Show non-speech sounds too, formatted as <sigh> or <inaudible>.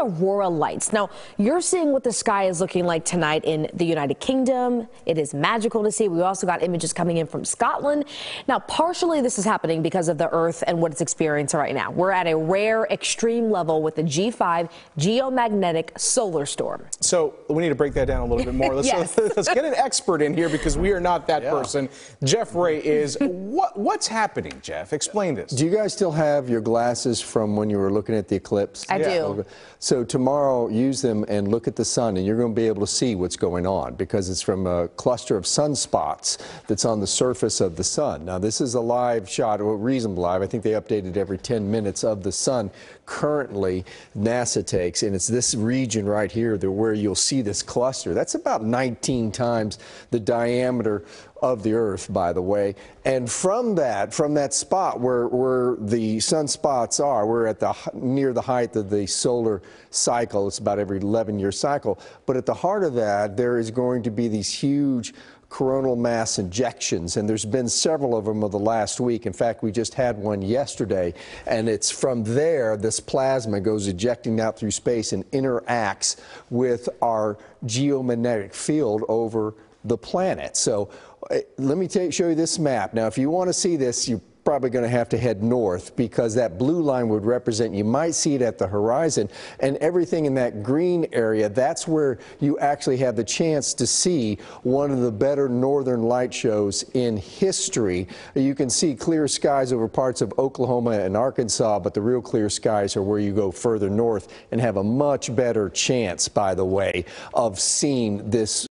aurora lights. Now, you're seeing what the sky is looking like tonight in the United Kingdom. It is magical to see. We also got images coming in from Scotland. Now, partially this is happening because of the Earth and what it's experiencing right now. We're at a rare extreme level with the G5 geomagnetic solar storm. So we need to break that down a little bit more. <laughs> Let's, Yes. <laughs> let's get an expert in here because we are not that person. Jeff Ray is. What, what's happening, Jeff? Explain this. Do you guys still have your glasses from when you were looking at the eclipse? I do. So tomorrow, use them and look at the sun, and you're going to be able to see what's going on because it's from a cluster of sunspots that's on the surface of the sun. Now, this is a live shot, or reasonable live. I think they updated every 10 minutes of the sun. Currently, NASA takes, and it's this region right here that where you'll see this cluster. That's about 19 times the diameter of the Earth, by the way. And from that, from that spot where, where the sunspots are, we're at the near the height of the solar cycle. It's about every 11 year cycle. But at the heart of that, there is going to be these huge coronal mass ejections, and there's been several of them over the last week. In fact, we just had one yesterday, and it's from there this plasma goes ejecting out through space and interacts with our geomagnetic field over the planet. So uh, let me show you this map. Now, if you want to see this, you probably going to have to head north because that blue line would represent, you might see it at the horizon, and everything in that green area, that's where you actually have the chance to see one of the better northern light shows in history. You can see clear skies over parts of Oklahoma and Arkansas, but the real clear skies are where you go further north and have a much better chance, by the way, of seeing this